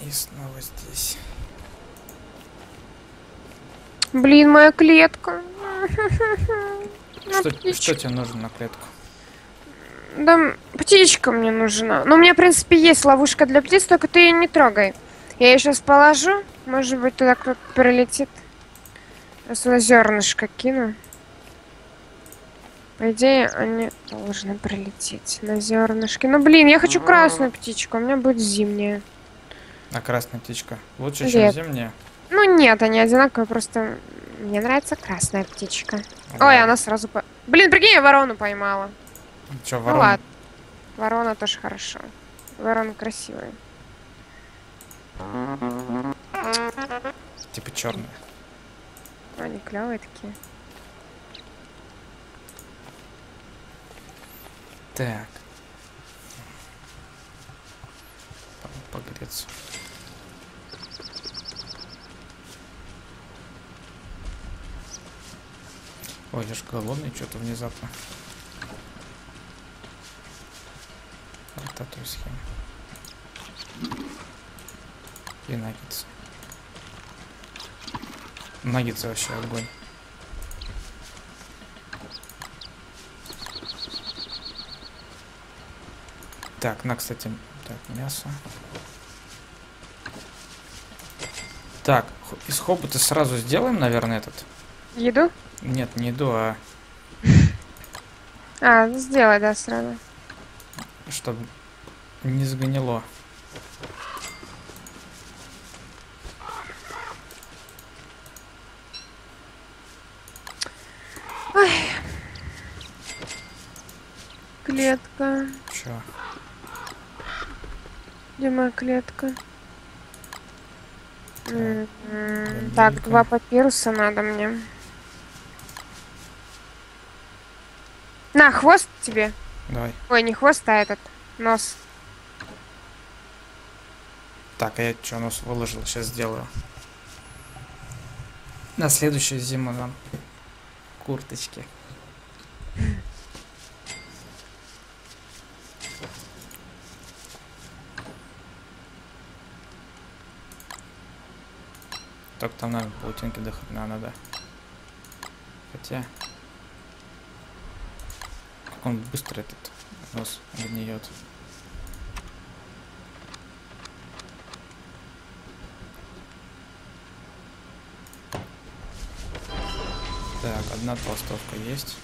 И снова здесь. Блин, моя клетка. Что, птичка. что тебе нужно на клетку? Да, птичка мне нужна. Ну, у меня, в принципе, есть ловушка для птиц, только ты ее не трогай. Я ее сейчас положу. Может быть, туда кто-то прилетит. Сюда зернышко кину. По идее, они должны прилететь на зернышки. Ну, блин, я хочу красную птичку, у меня будет зимняя. А красная птичка? Лучше, чем Нет. зимняя? Ну, нет, они одинаковые, просто мне нравится красная птичка. Ой, Да. она сразу... По... Блин, прикинь, я ворону поймала. Чё, Ну ворона? ладно. Ворона тоже хорошо. Ворона красивая. Типа черная. Они клевые такие. Так. По- Погреться. Ой, я ж голодный что-то внезапно. Вот эту схему. И наггетсы. Наггетсы вообще огонь. Так, на, кстати, так, мясо. Так, из хобота сразу сделаем, наверное, этот. Еду? Нет, не еду, а А, сделай, да, сразу. чтобы не сгнило. Клетка. Чё? Где моя клетка? М, м, Давненько. Так, два папируса надо мне. На, хвост тебе. Давай. Ой, не хвост, а этот. Нос. Так, а я что, нос выложил, сейчас сделаю. На следующую зиму нам курточки. Только там, наверное, паутинки до хрена надо. Хотя... Как он быстро этот нос гниет. Так, одна толстовка есть.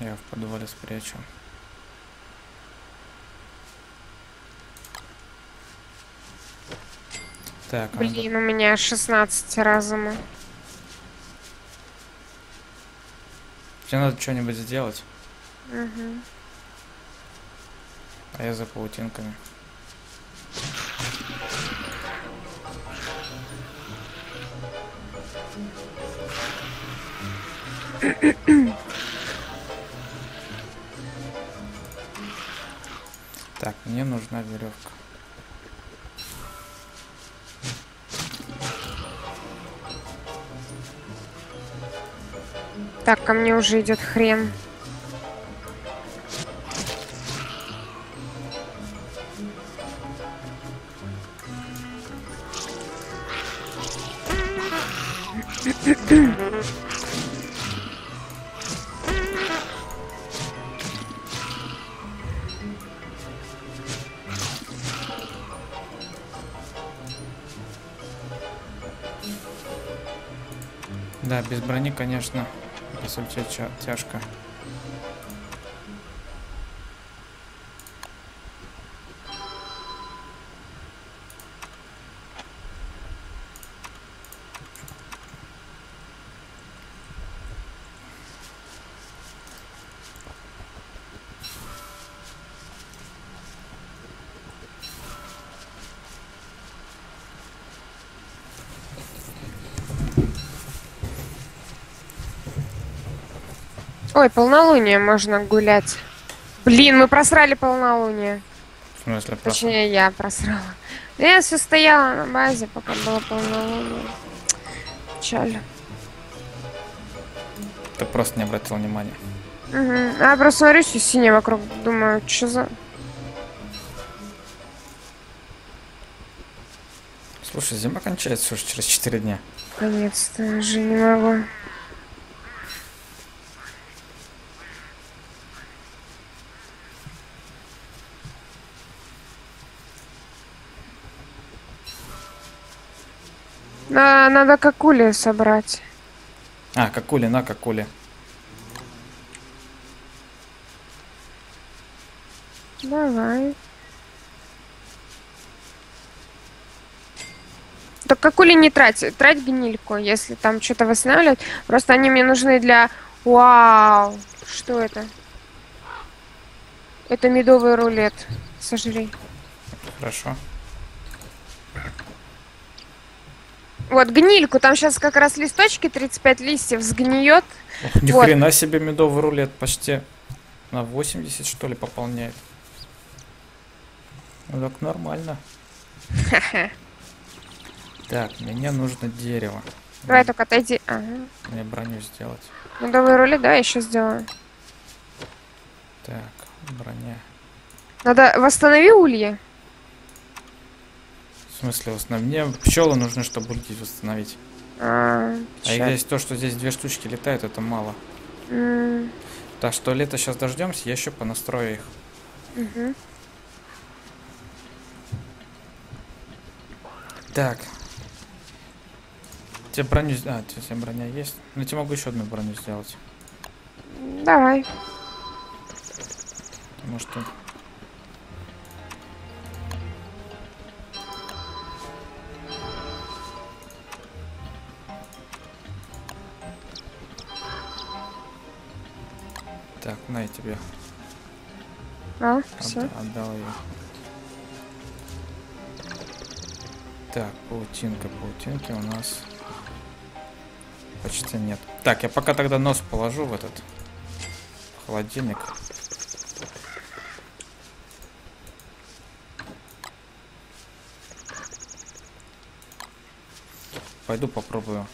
Я в подвале спрячу. Так, Блин, у меня 16 разума. Тебе надо что-нибудь сделать, Мгм. а я за паутинками. Так, мне нужна веревка. Так, ко мне уже идет хрен. Ульти ча- тяжко. Ой, полнолуние можно гулять. Блин, мы просрали полнолуние. В смысле. Точнее, я просрала. Я все стояла на базе, пока было полнолуние. Печаль. Ты просто не обратил внимания. Угу. А я просто смотрю, все синее вокруг. Думаю, что за... Слушай, зима кончается уже через 4 дня. Наконец-то уже не могу. На, надо какули собрать. А, какули, на какули. Давай. Так какули не трать, трать гнильку, если там что-то восстанавливать. Просто они мне нужны для... Вау! Что это? Это медовый рулет. Сожри. Хорошо. Вот, гнильку, там сейчас как раз листочки, 35 листьев, сгниет. Ох, ни Вот. хрена себе медовый рулет почти на 80 что ли пополняет. Ну так нормально. Так, мне нужно дерево. Давай только отойди. Ага. Мне броню сделать. Медовый рулет, давай еще сделаю. Так, броня. Надо восстанови ульи. В смысле, в основном мне пчелы нужны, чтобы ульти восстановить. А, А здесь то, что здесь две штучки летают, это мало. М, Так что лето сейчас дождемся, я еще понастрою их. мгм. Так. Тебе броню... А, тебя броня есть? Ну, я тебе могу еще одну броню сделать. Давай. Потому что... Так, на я тебе А, отда- все. отдал ее. Так, паутинка, паутинки у нас почти нет. Так, я пока тогда нос положу в этот холодильник. Пойду попробую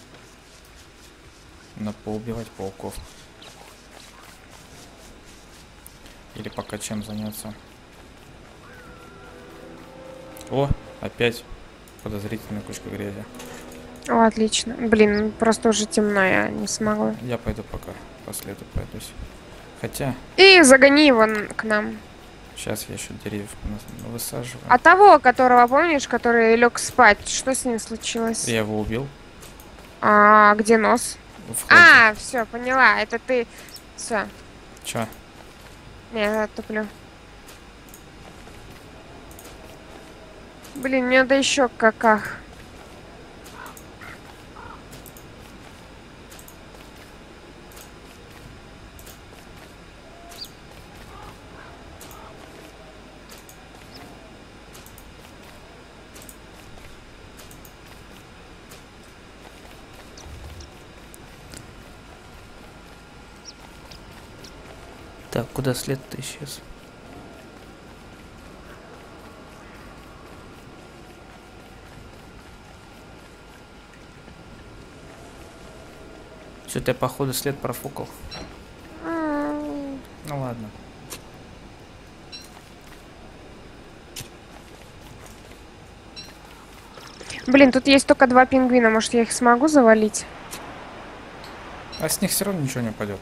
на поубивать пауков. Или пока чем заняться. О, опять подозрительная кучка грязи. О, отлично. Блин, просто уже темно, я не смогла. Я пойду пока по следу пройдусь. Хотя, И загони его к нам. сейчас я еще деревьев высаживаю. А того, которого помнишь, который лег спать, что с ним случилось? Я его убил. А где нос? А, все, поняла. Это ты. Все. Чё? Я туплю. Блин, мне надо еще каках. Так, куда след-то исчез? Что-то я походу след профукал. Ну ладно. Блин, тут есть только два пингвина. Может, я их смогу завалить? А с них все равно ничего не упадет.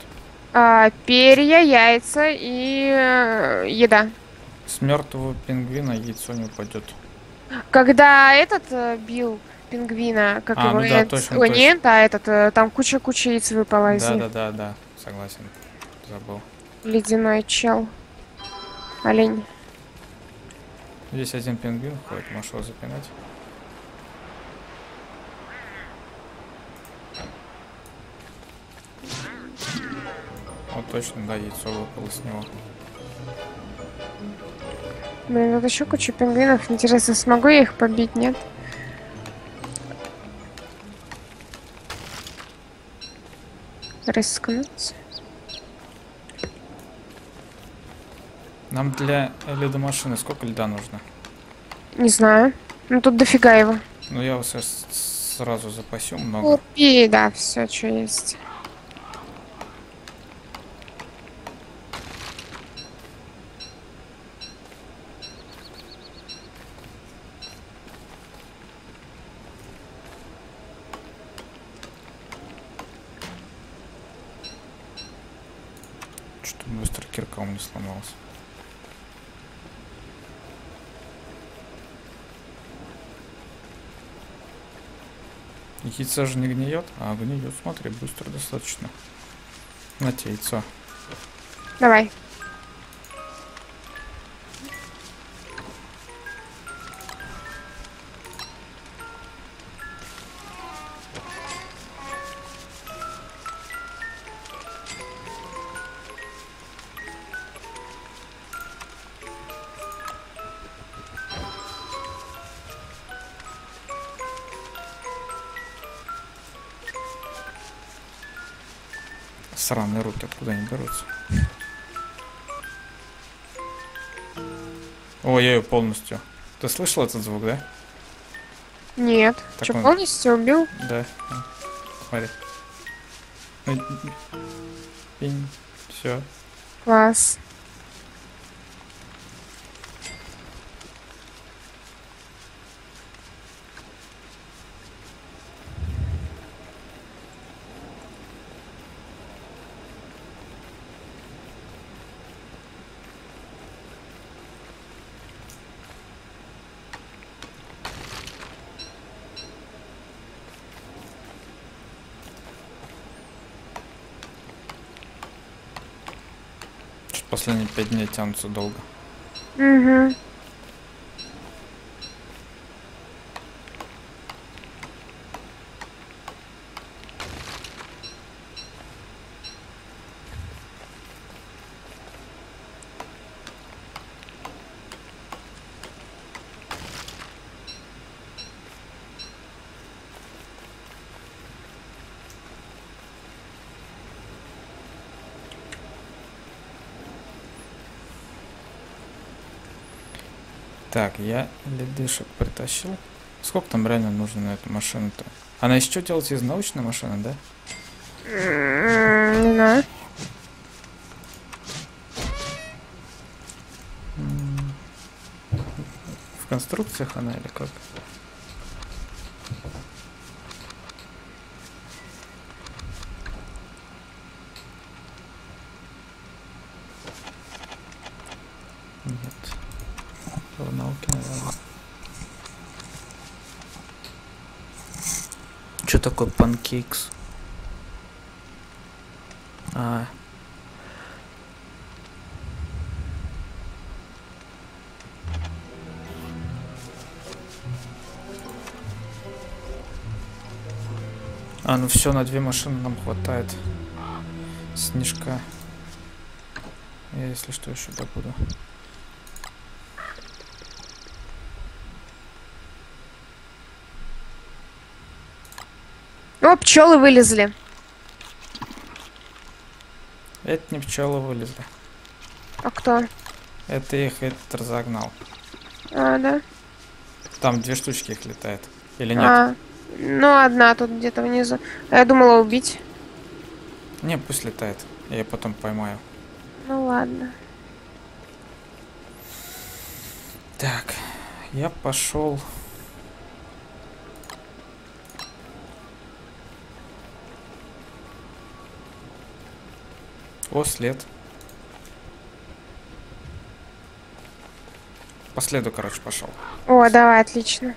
А, перья, яйца и э, еда. С мертвого пингвина яйцо не упадет. Когда этот э, бил пингвина, как А, его... ну да, точно, Ой, точно. нет, а этот, э, там куча-куча яиц выпала из Да, них. да, да, да. Согласен. Забыл. Ледяной чел. Олень. Здесь один пингвин ходит, можешь его запинать. Точно, да, яйцо выпало с него. Блин, тут еще куча пингвинов. Интересно, смогу я их побить, нет? Рискнуть. Нам для ледомашины сколько льда нужно? Не знаю. Ну тут дофига его. Ну я вас сразу запасю много. Купи, да, все, что есть. быстро кирка у меня сломалась. Яйцо же не гниет? А, гниет, смотри, быстро достаточно. На тебе яйцо. Давай. Сраные руки откуда они берутся? Ой-ой, полностью. Ты слышал этот звук, да? Нет. Так Что, он- полностью убил? Да. да. Смотри. Все. Класс. Последние пять дней тянутся долго. Угу. Так, я ледышек притащил. Сколько там реально нужно на эту машину-то? Она чего делается? Из научной машины, да? Не знаю. В конструкциях она или как? Нет. В науке, наверное. Что панкейкс? А, А, ну все, на две машины нам хватает. Снежка. Я, если что, еще добуду. О, пчелы вылезли. Это не пчелы вылезли. А кто? Это их этот разогнал. А, да? Там две штучки их летает. Или нет? А, ну, одна тут где-то внизу. А я думала убить. Не, пусть летает. Я ее потом поймаю. Ну ладно. Так, я пошел. О, след. По следу, короче, пошел. О, давай, отлично.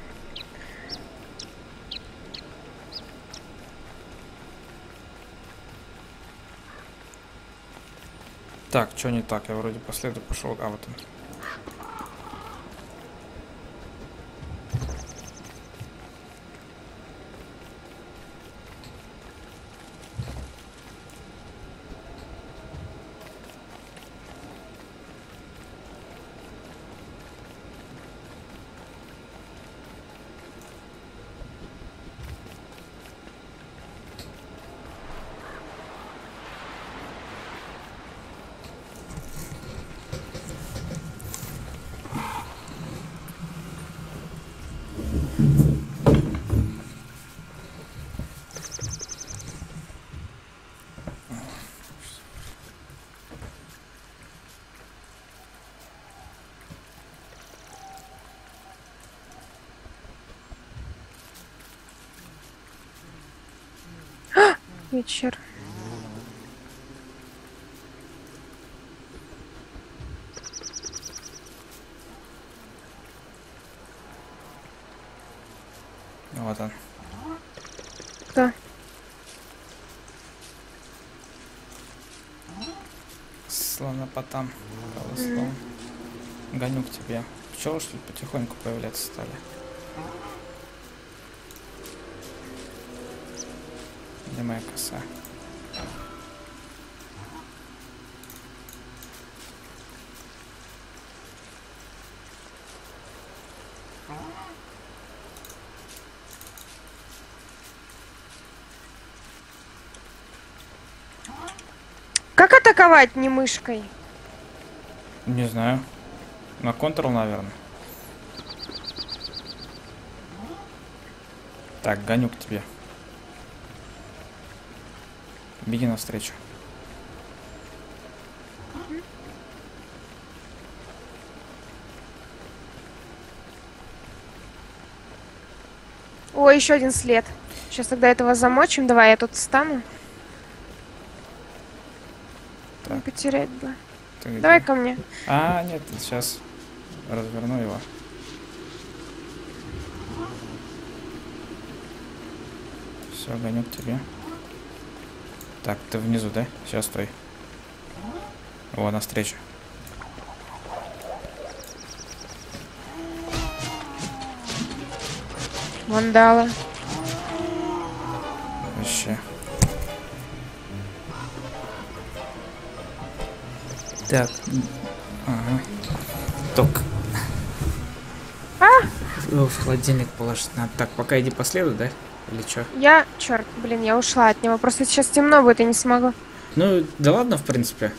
Так, что не так? Я вроде по следу пошел, а вот он. вечер. Ну, вот он. Кто? Слонопотам. Mm. Гоню к тебе. Пчелы, что ли, потихоньку появляться стали? Коса? Как атаковать не мышкой? Не знаю. На контрол, наверное. Так, гоню к тебе. Беги навстречу. Ой, еще один след. Сейчас тогда этого замочим. Давай, я тут встану. Не Так. потерять бы. Ты где? Давай ко мне. А, нет, сейчас разверну его. Все, гоню к тебе. Так, ты внизу, да? Сейчас стой. О, навстречу. Вандала. Вообще. Так. Ага. Ток. А! Его в холодильник положить надо. Так, пока иди по следу, да? Или что? Я... Черт, блин, я ушла от него. Просто сейчас темно будет, и не смогу. Ну, да ладно, в принципе.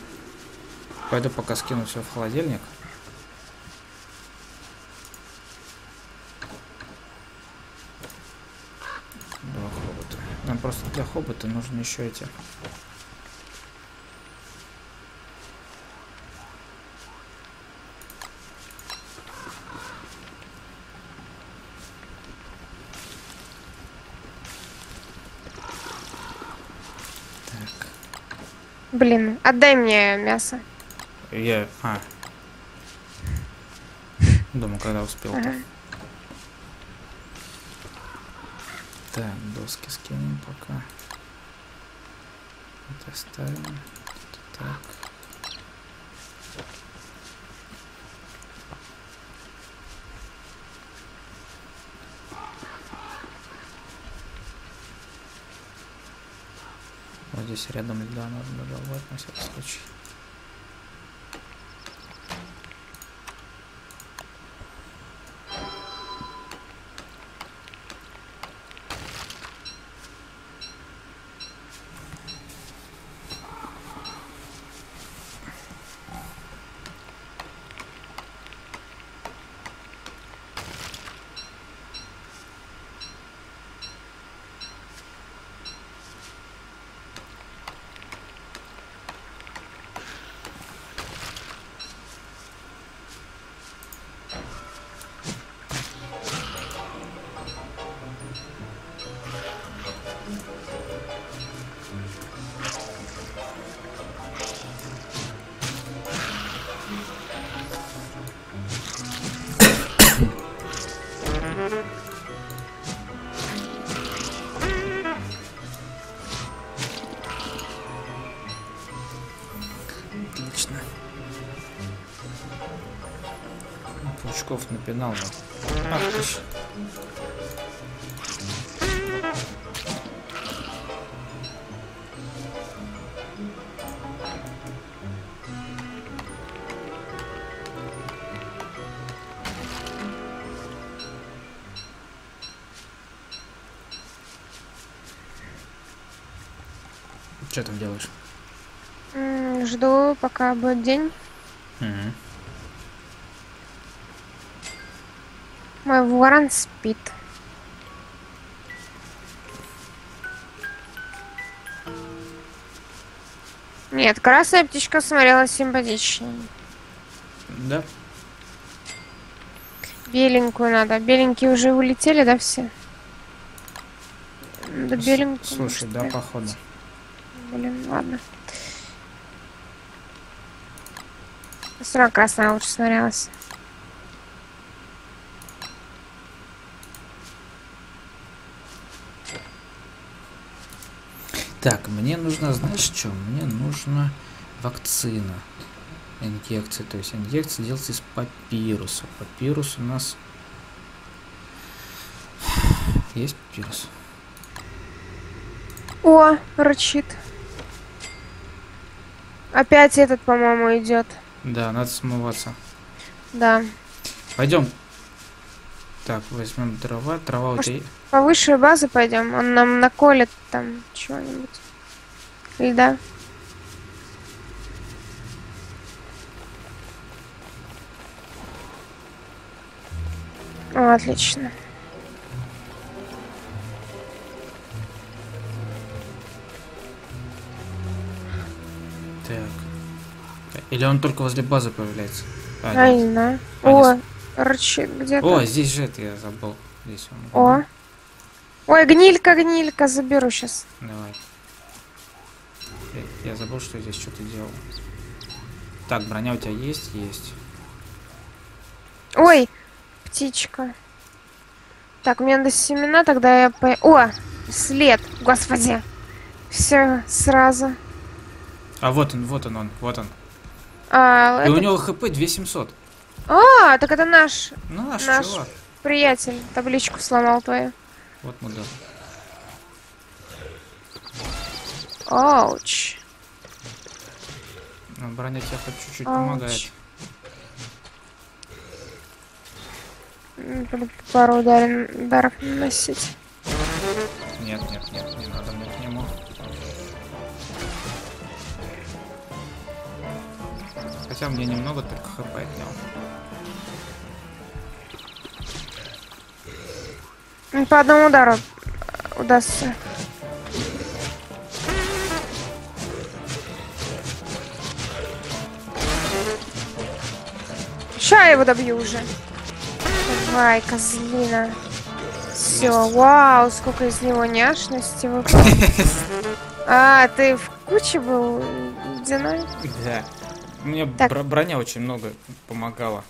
Пойду пока скину все в холодильник. Два хобота. Нам просто для хобота нужны еще эти. Так. Блин, отдай мне мясо. Я... А. Думаю, когда успел. Ага. Так, доски скинем пока. Это оставим. Это так. Здесь рядом льда нужно добавить на всякий случай. Отлично. Но- Ах ты ж. Что там делаешь? Жду, пока будет день. Мгм. Мой ворон спит. Нет, красная птичка смотрелась симпатичнее. Да. Беленькую надо. Беленькие уже улетели, да, все? Да беленькую. Слушай, да, походу. Блин, ладно. Все равно красная лучше смотрелась. Так, мне нужно, знаешь что? Мне нужна вакцина. Инъекция. То есть инъекция делается из папируса. Папирус у нас... Есть папирус? О, рычит. Опять этот, по-моему, идет. Да, надо смываться. Да. Пойдем. Так, возьмем дрова. Трава у Может, тебя... По высшей базы пойдем. Он нам наколет там чего-нибудь. Льда. О, отлично. Так. Или он только возле базы появляется? А, А, не знаю. А, О, рычит где-то. О, здесь же это я забыл. Здесь он. О. Ой, гнилька, гнилька, заберу сейчас. Давай. Я, я забыл, что здесь что-то делал. Так, броня у тебя есть? Есть. Ой, птичка. Так, мне надо семена, тогда я по... О, след, господи. Все, сразу. А вот он, вот он, он, вот он. А, И у это- него хп 2700. а, так это наш Ну, наш, Наш. чувак. приятель табличку сломал твою. Вот мудак. Ауч. Ну, броня тебе хоть чуть-чуть помогает. Блин, Пару ударен, ударов наносить. Нет, нет, нет, не надо мне к нему. Хотя мне немного только хп отнял. М, По одному удару удастся. Ща я его добью уже. Давай, козлина. Все, вау, сколько из него няшности выпало. А, ты в куче был ледяной? Да. Мне бро- броня очень много помогала.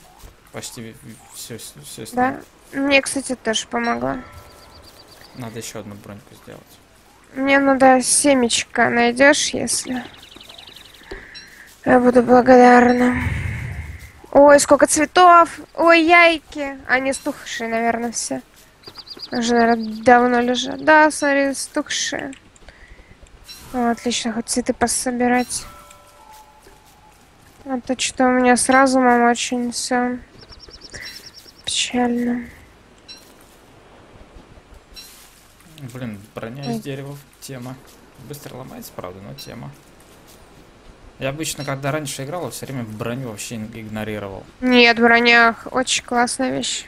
Почти все, все Да. Мне, кстати, тоже помогла. Надо еще одну броньку сделать. Мне надо семечко найдешь, если. Я буду благодарна. Ой, сколько цветов! Ой, яйки! Они стухшие, наверное, все. Уже, наверное, давно лежат. Да, смотри, стухшие. О, отлично, хоть цветы пособирать. А то что у меня с разумом очень все печально. Блин, броня из дерева тема. Быстро ломается, правда, но тема. Я обычно, когда раньше играл, все время броню вообще игнорировал. Нет, броня очень классная вещь.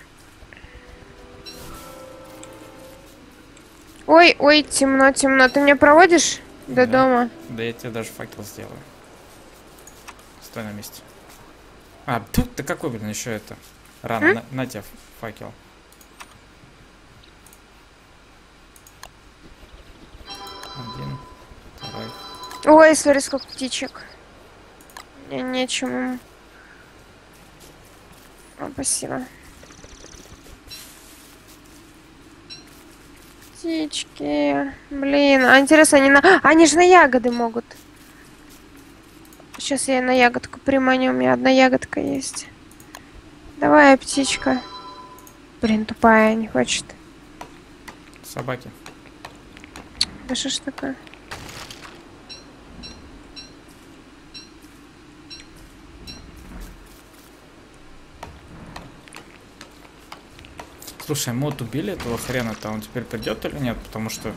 Ой, ой, темно, темно. Ты меня проводишь до Да. дома? Да я тебе даже факел сделаю. Стой на месте. А, тут ты какой, блин, еще это? Рано, М? на, на тебе факел. Один, второй. Ой, смотри, сколько птичек. Мне нечем им. О, спасибо. Птички. Блин, а интересно, они на... Они же на ягоды могут. Сейчас я на ягодку приманю, у меня одна ягодка есть. Давай, птичка. Блин, тупая, не хочет. Собаки. Да что ж такое? Слушай, мод убили этого хрена-то, он теперь придет или нет? Потому что,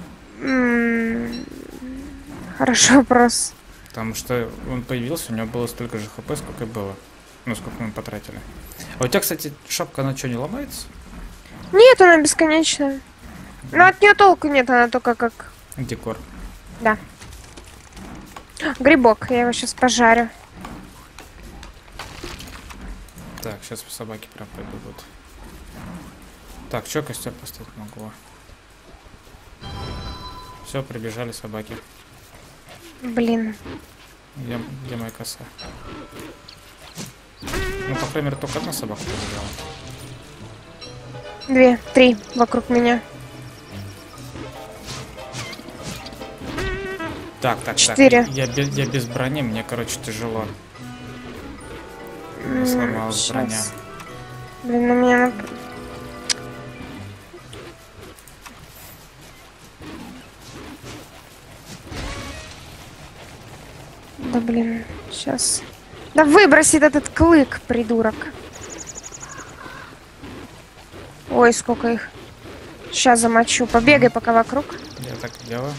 Хороший вопрос. потому что он появился, у него было столько же хп, сколько и было. Ну, сколько мы потратили. А у тебя, кстати, шапка, она что, не ломается? Нет, она бесконечная. Но от нее толку нет, она только как Декор. грибок. Я его сейчас пожарю. Так, сейчас собаки прям побегут. Так, что костер поставить могу? Все, прибежали собаки. Блин. Где, где моя коса? Ну, по крайней мере, только одна собака побежала. Две, три вокруг меня. Так, так, Четыре. так. Я без, я без брони, мне, короче, тяжело. М, сломалась броня. Блин, на меня... Да блин, сейчас. Да выбросит этот клык, придурок. Ой, сколько их. Сейчас замочу. Побегай пока вокруг. Я так делаю.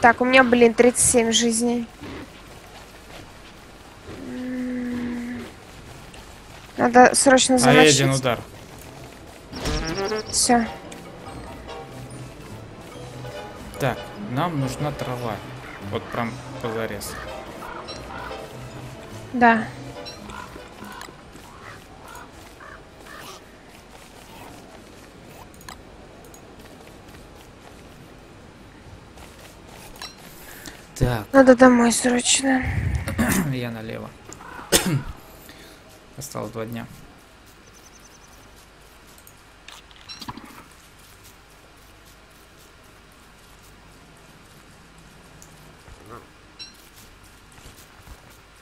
Так, у меня, блин, 37 жизней. Надо срочно А я замочить. один удар. Все. Так, нам нужна трава. Вот прям позарез. Да. Так, Надо домой срочно. я налево. Осталось два дня.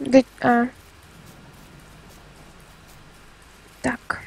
Да, а. Так.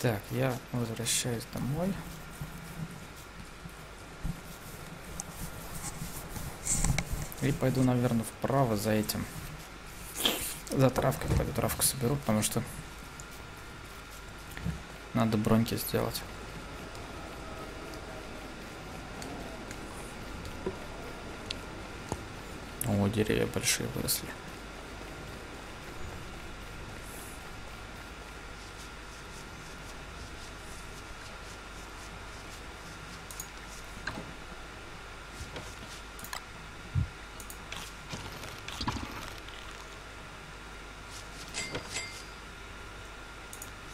Так, я возвращаюсь домой. И пойду, наверное, вправо за этим. За травкой пойду травку соберу, потому что надо броньки сделать. О, деревья большие выросли.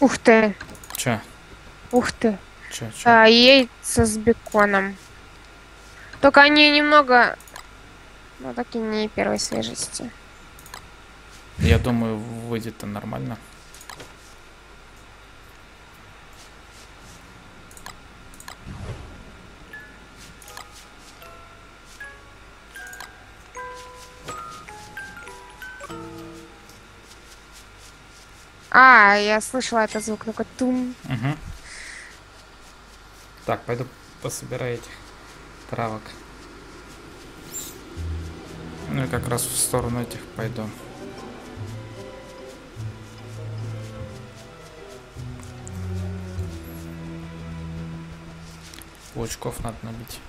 Ух ты. Чё? Ух ты. Чё, чё? А, яйца с беконом. Только они немного... Ну, так и не первой свежести. Я думаю, выйдет-то нормально. Я слышала этот звук, такой тум. Угу. Так, пойду пособираю этих травок. Ну и как раз в сторону этих пойду. Паучков надо набить.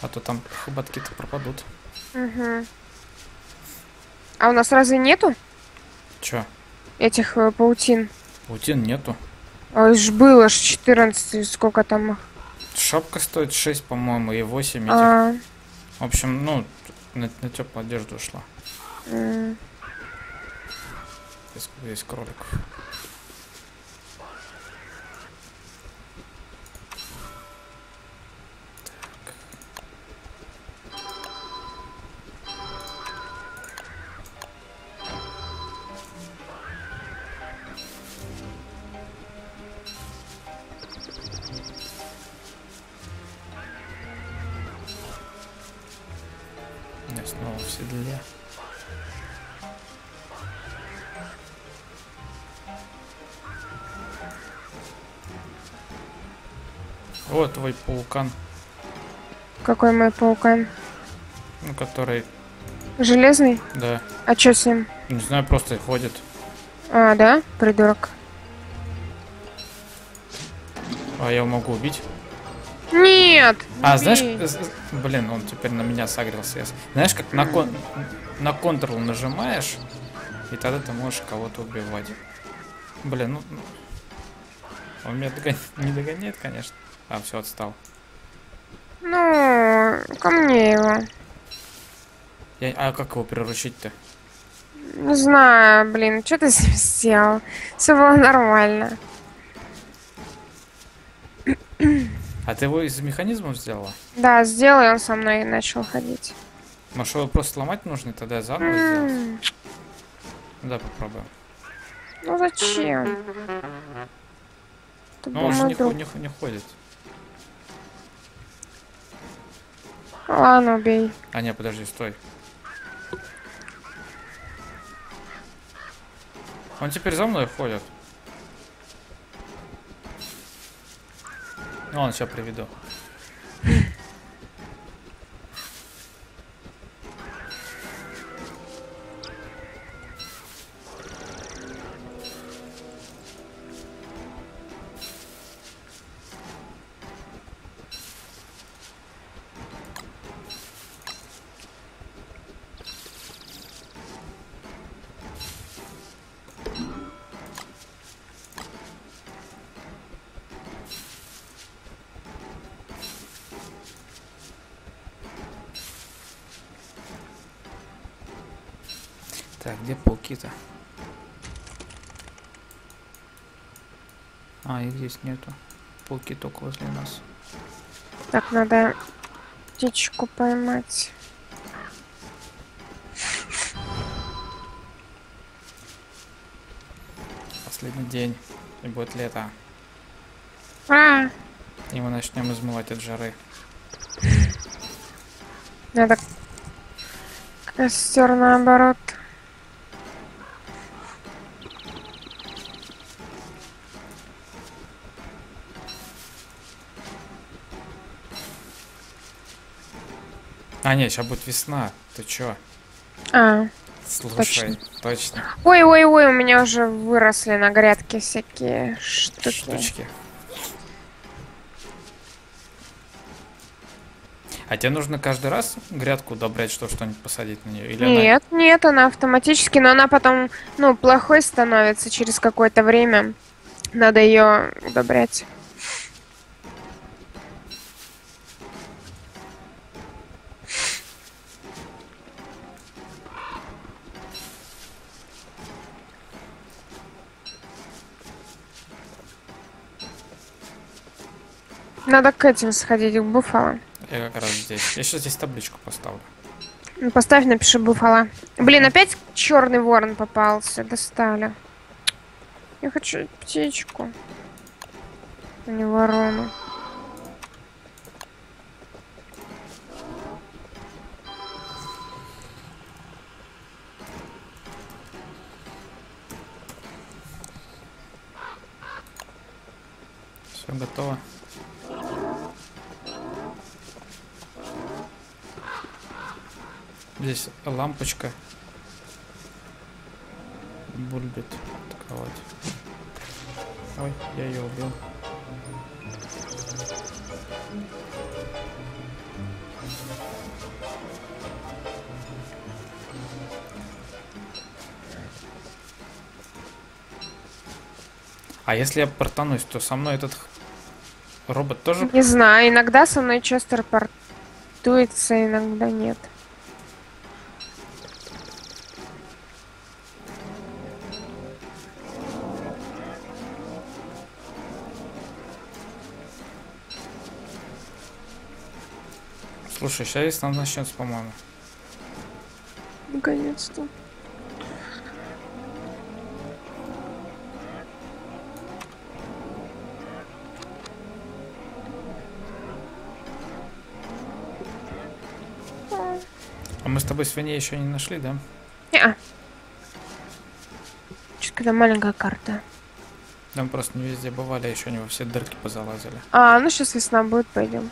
А то там хоботки-то пропадут. Угу. А у нас разве нету Чё? Этих э, паутин? Паутин нету. Ой, ж было ж 14, сколько там их. Шапка стоит 6, по-моему, и 8 этих. А, В общем, ну, на, на теплую одежду ушла. м, Здесь, здесь кроликов. Какой мой паукан? ну, который, Железный? да, А чё с ним? не знаю, просто ходит. А, да? Придурок. А я его могу убить? Нет! А, не знаешь, блин, он теперь на меня сагрился. Я Знаешь, как на, кон... на Ctrl нажимаешь, и тогда ты можешь кого-то убивать. Блин, ну... ну, Он меня догон- не догоняет, конечно. А, все, отстал. Ко мне его. Я... А как его приручить-то? Не знаю, блин, что ты с ним сделал? Все было нормально. А ты его из механизмов сделала? Да, сделал, и он со мной начал ходить. Может, его просто сломать нужно, тогда я заново сделать? Ну, Да, попробуем. Ну зачем? Это Ну, он же не, не, не ходит. Ладно, убей. А, не, подожди, стой. Он теперь за мной ходит. Ну, он сейчас приведу. Так, где пауки-то? А, их здесь нету. Пауки только возле нас. Так, надо птичку поймать. Последний день. И будет лето. А, И мы начнем измывать от жары. надо костер наоборот. А, нет, сейчас будет весна. Ты чё? А, Слушай, точно. ой, ой, ой, у меня уже выросли на грядке всякие штуки. Штучки. А тебе нужно каждый раз грядку удобрять, чтобы что-нибудь посадить на нее? Или она- Нет, нет, она автоматически, но она потом, ну, плохой становится через какое-то время. Надо ее удобрять. Надо к этим сходить, к буфало. Я как раз здесь. Я сейчас здесь табличку поставлю. Ну, Поставь, напиши буфало. Блин, опять черный ворон попался. Достали. Я хочу птичку. А не ворону. Лампочка. Бульбит атаковать. Ой, я ее убил. А если я портанусь, то со мной этот робот тоже Не знаю, иногда со мной Честер портуется, иногда нет. Слушай, сейчас нам начнется, по-моему. Наконец-то. А мы с тобой свиней еще не нашли, да? Неа. Чуть когда маленькая карта. Да мы просто не везде бывали, еще не во все дырки позалазили. А, ну сейчас весна будет, пойдем.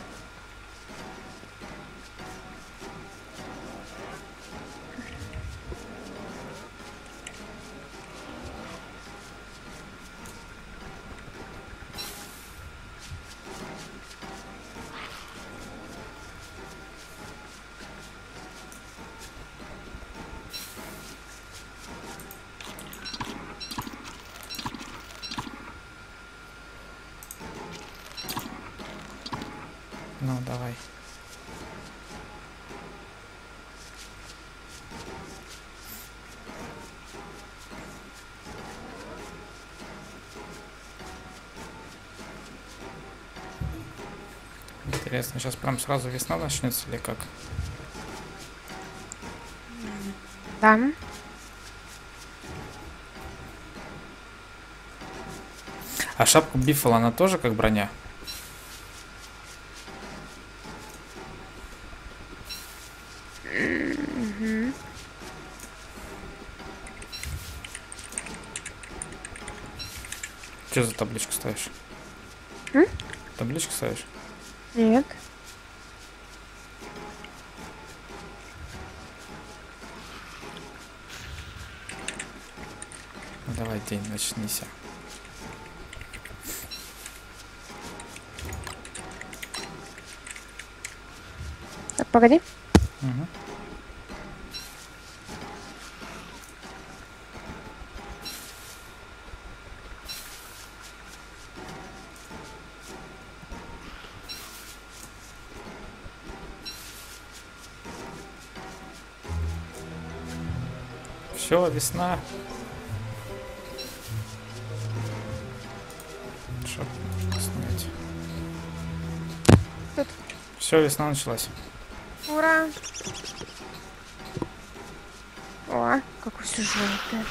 Интересно, сейчас прям сразу весна начнется или как? Да. А шапка Биффала, она тоже как броня? Что за табличку ставишь? М? Табличку ставишь? Нет. Ну давай, день, начнися. Так, погоди. Все, весна. Снять. Тут. Все, весна началась. Ура! О, какой желтый.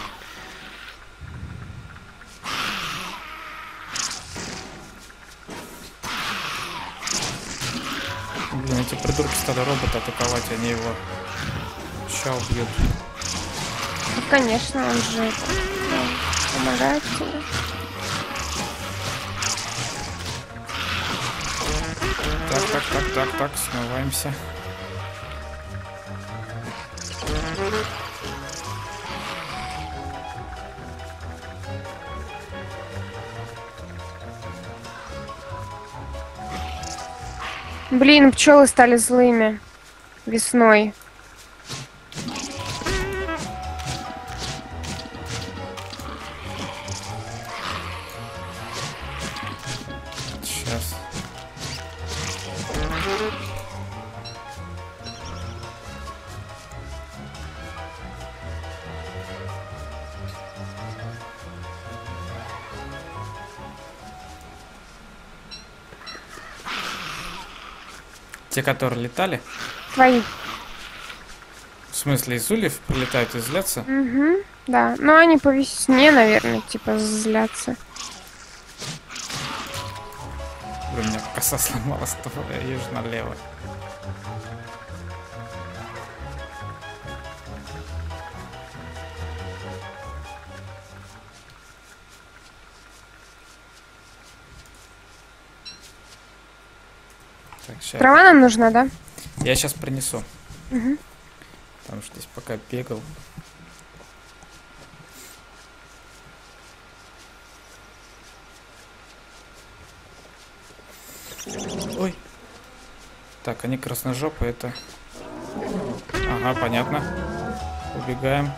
Блин, эти придурки стали робота атаковать, они его ща убьют. Конечно, он же помогает тебе. Так, так, так, так, так, смываемся. Блин, пчелы стали злыми весной. Те, которые летали, Твои. в смысле из ульев прилетают и злятся, Угу, да. Ну, они по весне, наверное, типа злятся. Блин, у меня коса сломалась, то езжу налево. Щас. Трава нам нужна, да? Я сейчас принесу. Мгм. Потому что здесь пока бегал. Ой. Так, они красножопые, это... Ага, понятно. Убегаем.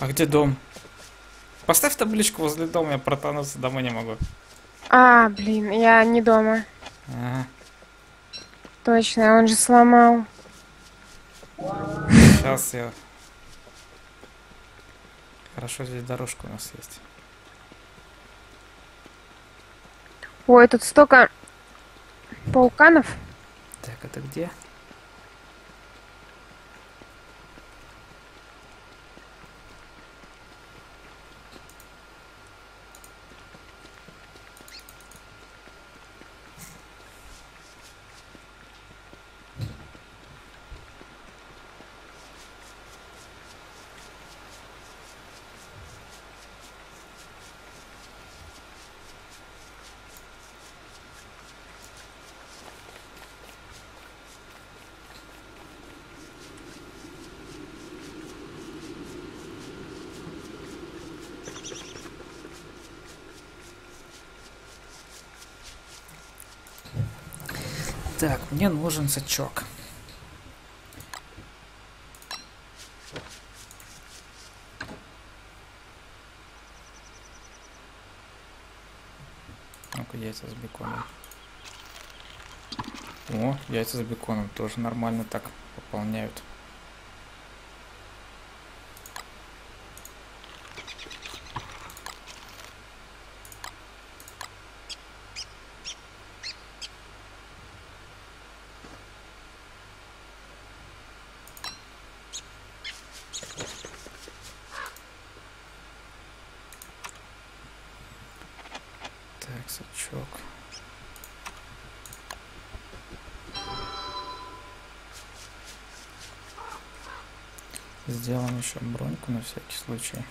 А где дом? Поставь табличку возле дома, я протануться домой не могу. А, блин, я не дома. Ага. Точно, он же сломал. Сейчас я... Хорошо, здесь дорожка у нас есть. Ой, тут столько пауканов. Так, это где? Мне нужен сачок. Ну-ка, яйца с беконом. О, яйца с беконом тоже нормально так пополняют. Так, сачок. Сделаем еще броньку на всякий случай.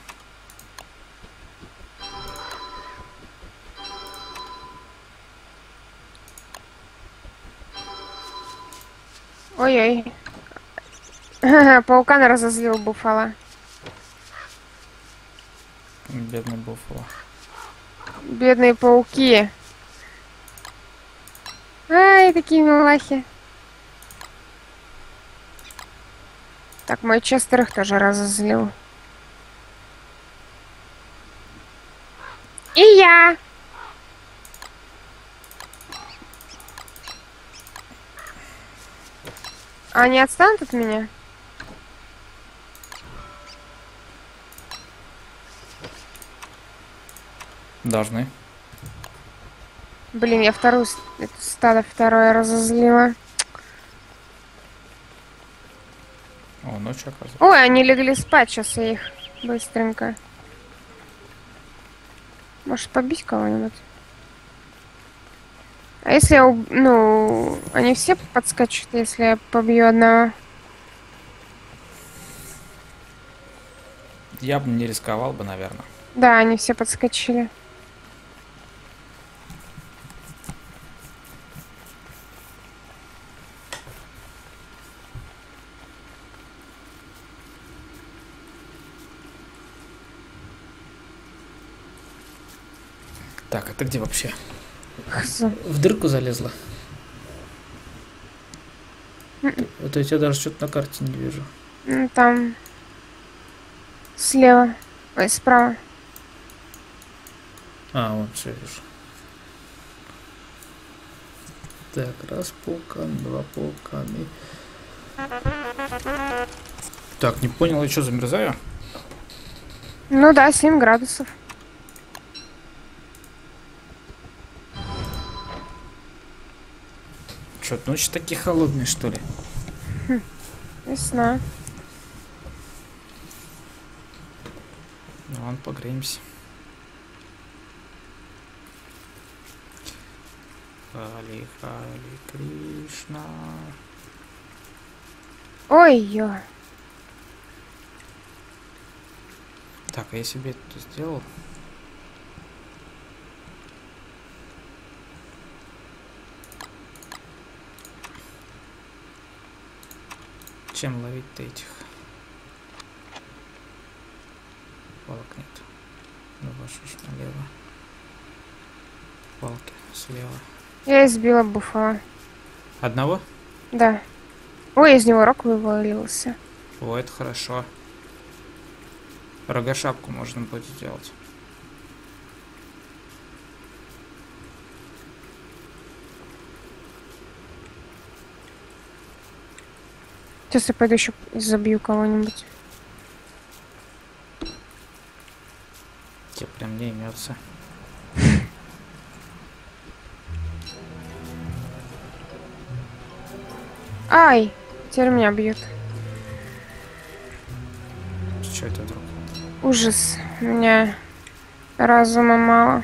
Ой-ой. Паукан разозлил Буфала. Бедный Буффало. Бедные пауки. Ай, такие милахи. Так, мой Честер их тоже разозлил. И я. Они отстанут от меня? Должны. Блин, я вторую стадо второе разозлила. О, ночь оказывается. Ой, они легли спать, сейчас я их быстренько. Может, побить кого-нибудь? А если я, уб- ну, они все подскочат, если я побью одного? Я бы не рисковал бы, наверное. Да, они все подскочили. Так, а ты где вообще? В дырку залезла? Мгм. Вот я тебя даже что-то на карте не вижу. Ну, там слева, ой, справа. А, вот все вижу. Так, раз полкан, два полкан и... Так, не понял, я что замерзаю? Ну да, 7 градусов. Что, ночи такие холодные, что ли? Весна. Ну ладно, погреемся. Хали, Хали, Кришна. Ой-ё. Так, а я себе это сделал? Чем ловить-то этих? Палок нет. Ну вашу ж налево. Палки слева. Я избила буфала. Одного? Да. Ой, из него рог вывалился. О, это хорошо. Рогошапку можно будет сделать. Сейчас я пойду еще забью кого-нибудь. Тебе прям не имется. Ай! Теперь меня бьют. Что это вдруг? Ужас. У меня разума мало.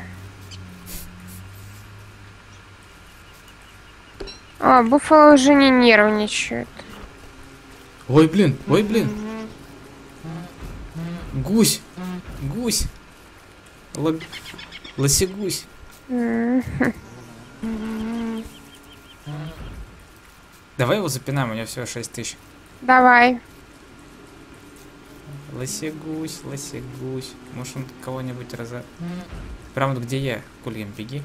А, Буффало уже не нервничает. Ой, блин, ой, блин. Гусь, гусь. Ло- Лосегусь. М, Давай его запинаем, у него всего 6 тысяч. Давай. Лосегусь, лосегусь. Может он кого-нибудь раза... Прям вот где я. Кульем, беги.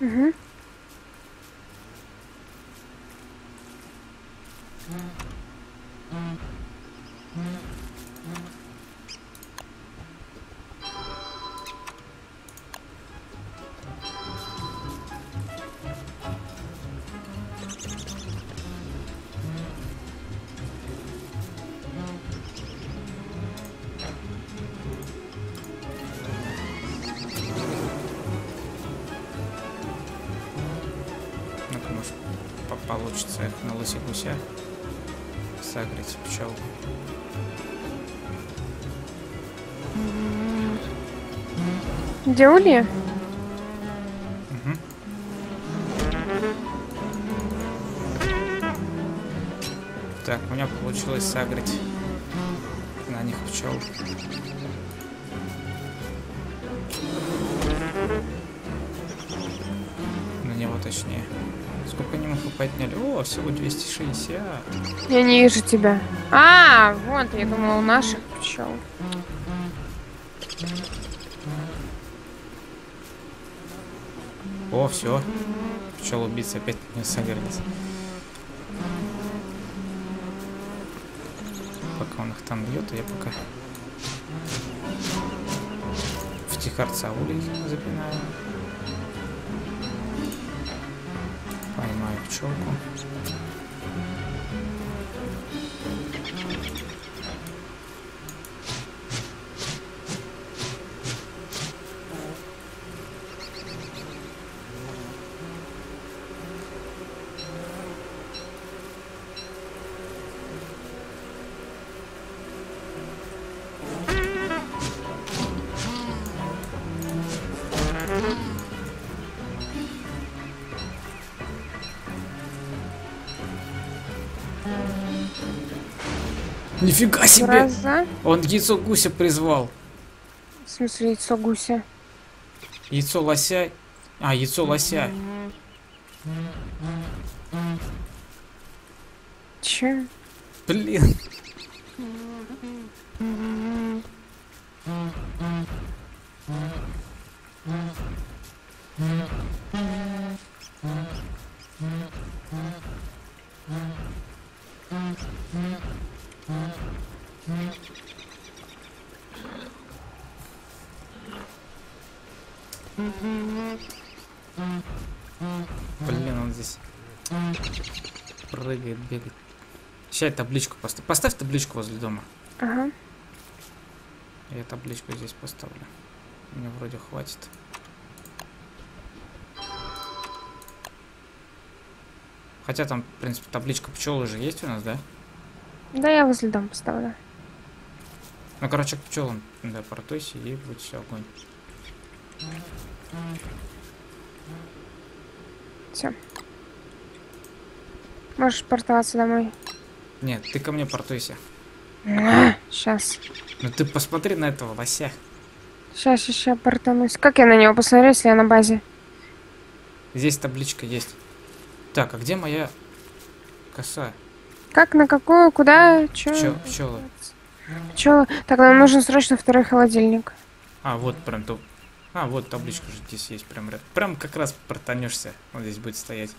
Мгм. Улья? Мгм. Так, у меня получилось сагрить на них пчел. На него точнее. Сколько они муху подняли? О, всего 260. Я не вижу тебя. А, вон ты, я думала, у наших пчел. Все. Пчел убийца опять не сагрились. Пока он их там бьет, я пока в тихорца улей запинаю. Нифига себе! Гроза. Он яйцо гуся призвал. В смысле, яйцо гуся. Яйцо лося. А, яйцо лося. Че? Блин. Сейчас я табличку поставь. Поставь табличку возле дома. Ага. Я табличку здесь поставлю. Мне вроде хватит. Хотя там, в принципе, табличка пчелы же есть у нас, да? Да, я возле дома поставлю. Ну, короче, к пчелам, да, портуйся и будет все огонь. Все. Можешь портоваться домой. Нет, ты ко мне портуйся. Сейчас. Ну ты посмотри на этого лося. Сейчас, сейчас, портанусь. Как я на него посмотрю, если я на базе? Здесь табличка есть. Так, а где моя коса? Как, на какую, куда, чё? Пчел, пчелы. Пчелы. Так, нам нужен срочно второй холодильник. А, вот прям то. А, вот табличка же здесь есть. Прям, ря- прям как раз протанешься. Он здесь будет стоять.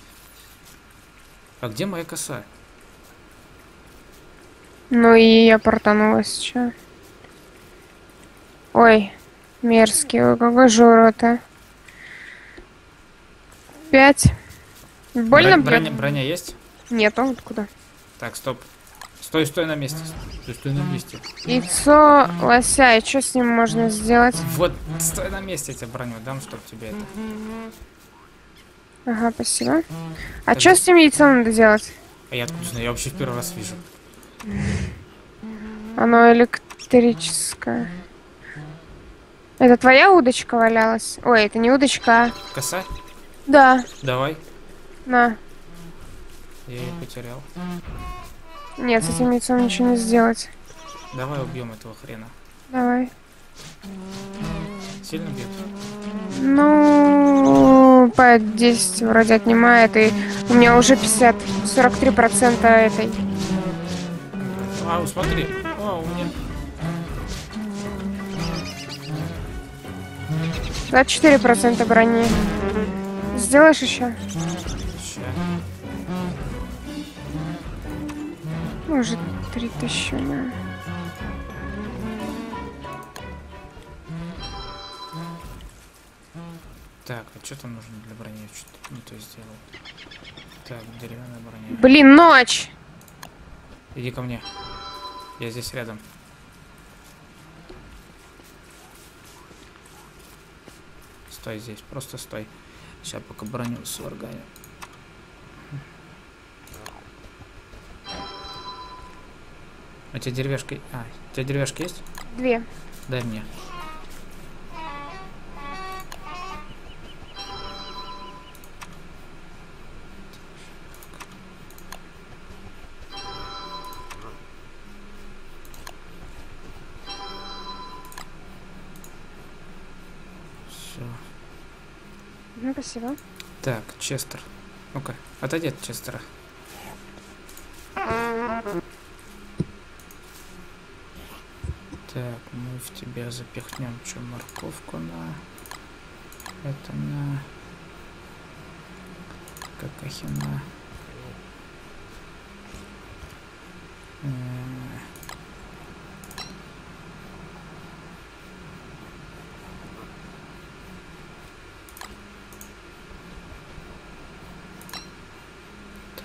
А где моя коса? Ну и я портанулась, чё? Ой, мерзкий, ой, какой же урод, а. Пять. Больно бьет? броня, броня есть? Нет, он откуда? Так, стоп. Стой, стой на месте. Стой, стой на месте. Яйцо лося, и что с ним можно сделать? Вот, стой на месте, я тебе броню дам, чтобы тебе это. Ага, спасибо. А что с этим яйцом надо делать? А я откуда знаю? Я вообще в первый раз вижу. Оно электрическое. Это твоя удочка валялась? Ой, это не удочка, а... Коса? Да, Давай. на. Я ее потерял. Нет, с этим яйцом ничего не сделать. Давай убьем этого хрена. Давай. Сильно бьет? Ну, по 10 вроде отнимает, и у меня уже 50, 43 процента этой. А, смотри. О, у меня 24 процента брони. Сделаешь еще? ща. Может, три тысячи, да. Так, а что там нужно для брони? Я что-то не то сделал. Так, деревянная броня. Блин, ночь! Иди ко мне. Я здесь рядом. Стой здесь, просто стой. Сейчас пока броню сварганю. У тебя деревяшка... А, у тебя деревяшка есть? Две. Дай мне. Спасибо. Так, Честер. Ну-ка, отойди от Честера. Так, мы в тебя запихнем что, морковку на... Это на... Какахина. Э,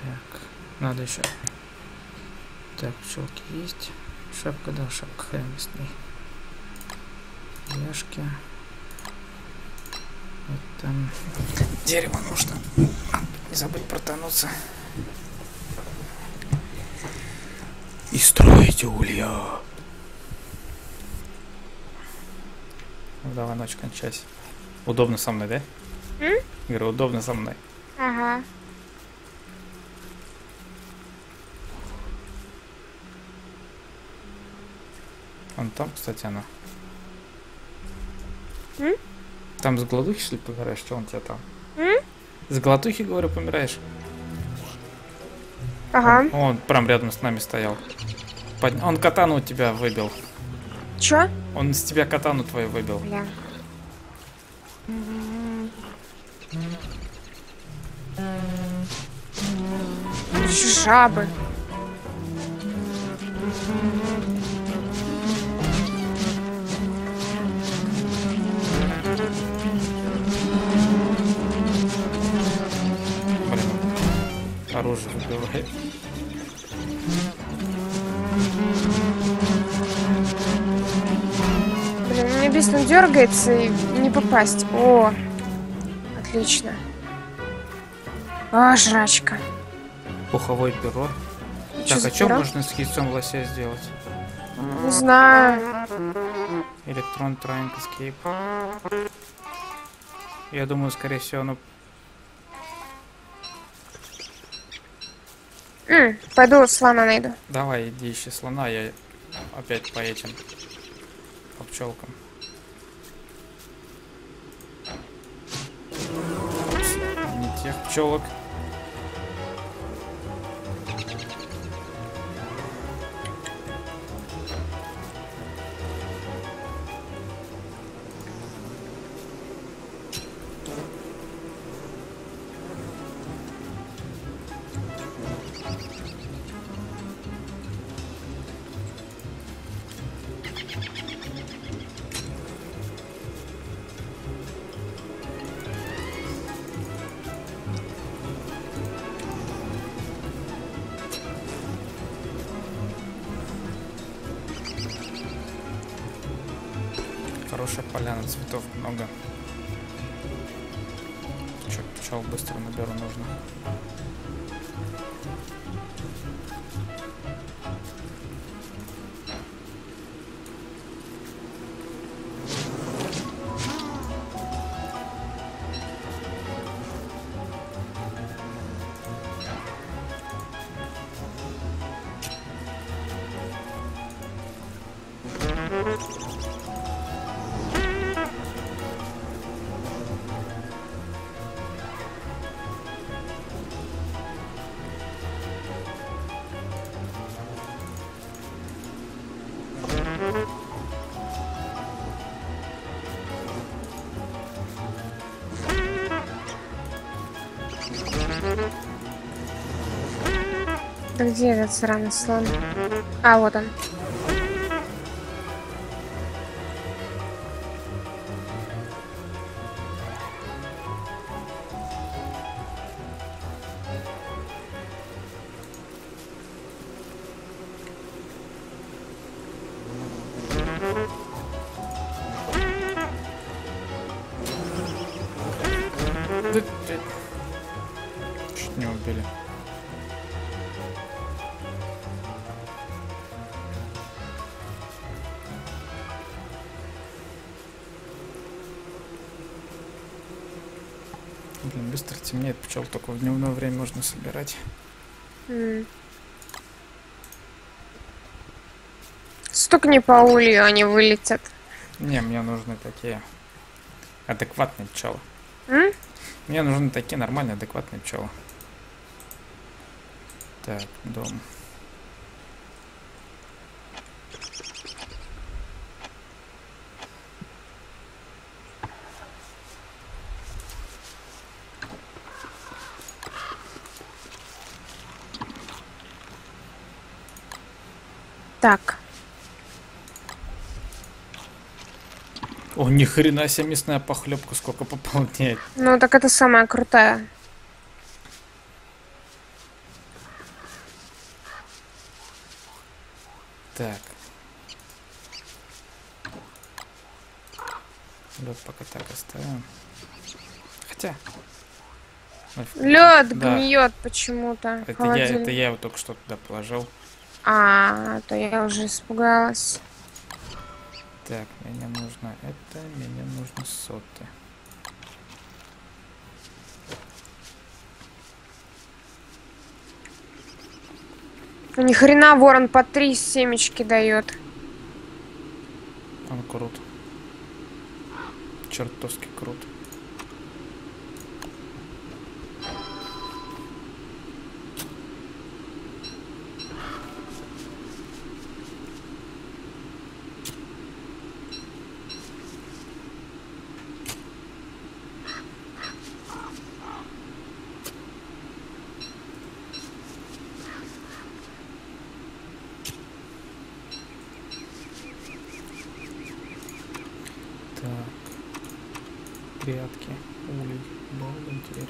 Так, надо еще. Так, пчелки есть. Шапка, да, шапка хренистный. Яшки. Это дерево нужно. Не забыть протонуться. И строить улья. Ну, давай, ночь кончайся. Удобно со мной, да? М? Говорю, удобно со мной. Ага. Вон там, кстати, она. М? Там с голодухи, что ли, помираешь? Что он тебя там? М? С голодухи, говорю, помираешь? Ага. Он, он прям рядом с нами стоял. Под- Он катану у тебя выбил. Чё? Он с тебя катану твою выбил. Бля. Жабы. Бесит, он дергается и не попасть. О, отлично. О, жрачка. Пуховое перо. Чё так, а что можно с яйцом лося сделать? Не знаю. Электрон Triangle Escape. Я думаю, скорее всего, оно... М, пойду слона найду. Давай, иди ищи слона, я опять по этим... По пчелкам. Пчелок. Где этот сраный слон? А, вот он. В дневное время можно собирать. М. Стукни по улью, они вылетят. Не, мне нужны такие адекватные пчелы. М? Мне нужны такие нормальные, адекватные пчелы. Так, дом. Так. О, ни хрена себе мясная похлебка, сколько пополняет. Ну так это самая крутая. Так. Лед пока так оставим. Хотя. Лед Да. гниет почему-то. Это я, это я его только что туда положил. А, то я уже испугалась. Так, мне нужно это, мне нужно соты. Ну, ни хрена ворон по три семечки дает. Он крут. Чертовски крут. Так. Грядки. Улей. Лёд, дерево.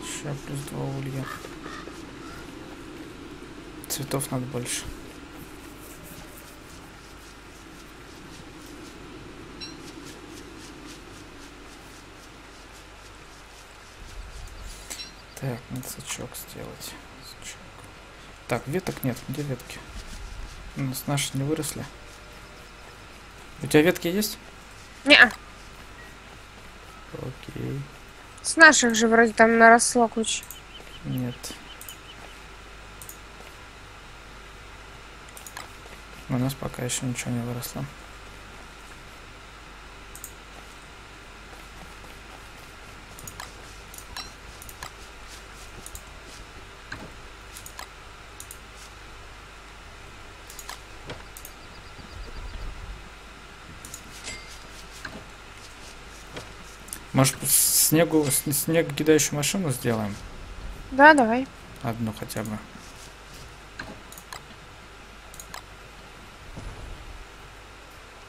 Еще плюс два улья. Цветов надо больше. Так, надо сачок сделать. Сачок. Так, веток нет. Где ветки? У нас наши не выросли. У тебя ветки есть? Не, Окей. с наших же вроде там наросло куча. Нет. У нас пока еще ничего не выросло. Может, снегу, снег кидающую машину сделаем? Да, давай. Одну хотя бы.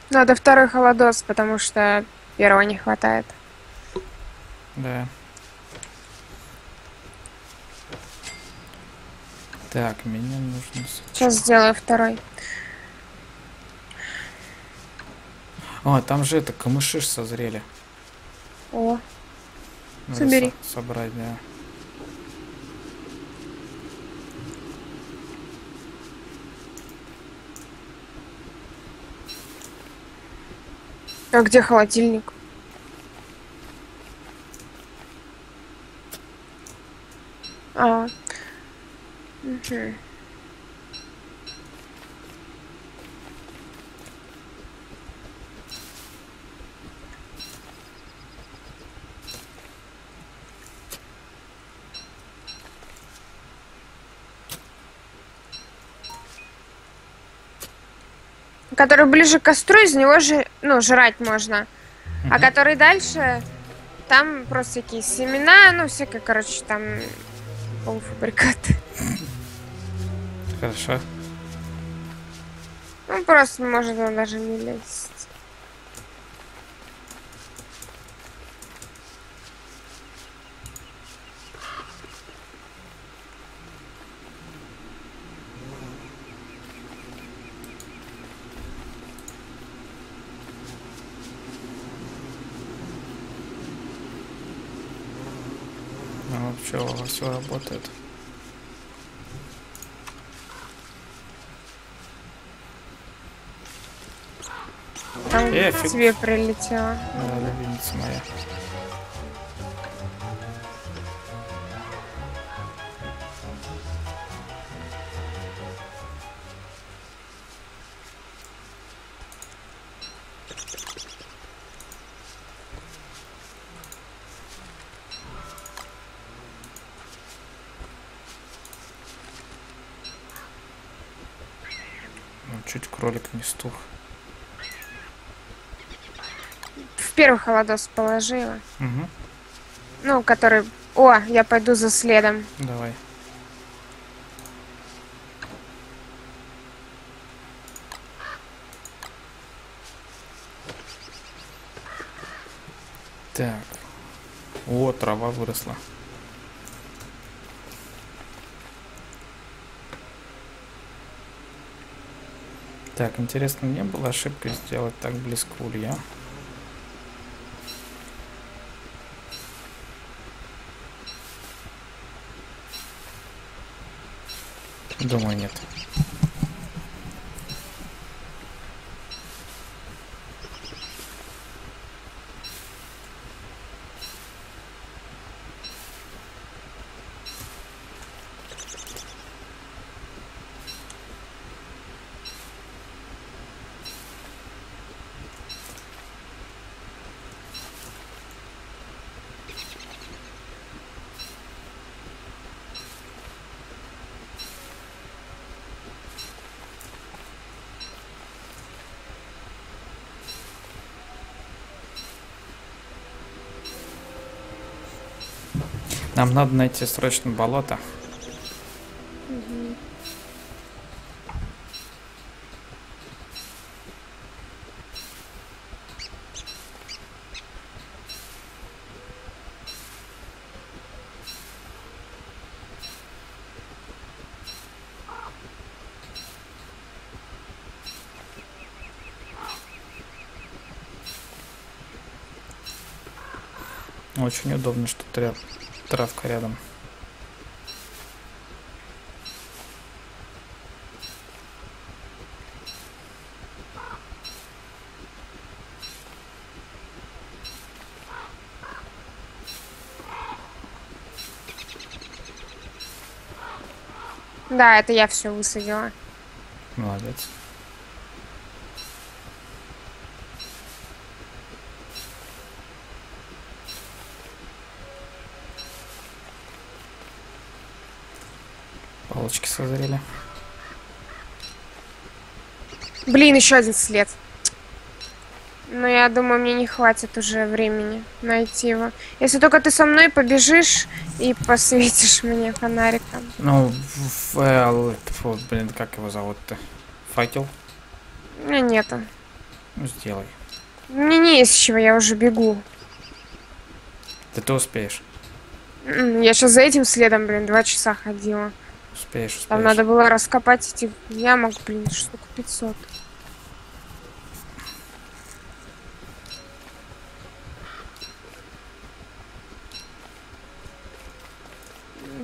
Надо второй холодос, потому что первого не хватает. Да. Так, мне нужно... Сейчас сделаю второй. О, там же это, камыши созрели. О, Надо Собери. со- собрать, да. а где холодильник? А. Мгм. Который ближе к костру, из него же, ну, жрать можно. А который дальше, там просто всякие семена, ну, всякое, короче, там полуфабрикаты. Хорошо. Ну, просто может он даже не лезть. Ну, вообще все работает. Там Э, тебе прилетело. Да, любимица моя. Не стух. В первый холодос положила. Угу, Ну, который... О, я пойду за следом. давай. Так. О, трава выросла. Так, интересно, не было ошибкой сделать так близко улья? Думаю, нет. Нам надо найти срочно болото. Очень удобно, что тря- травка рядом. Да, это я все высадила. Молодец. Созрели. Блин, еще один след. Но я думаю, мне не хватит уже времени найти его. Если только ты со мной побежишь и посветишь мне фонариком. Ну, э, фу, блин, как его зовут-то? Факел? У меня нету. Ну, сделай. Мне не из чего, я уже бегу. Да ты успеешь. М, Я сейчас за этим следом, блин, два часа ходила. Успеешь, успеешь. Там надо было раскопать этих ямок, блин, штук 500.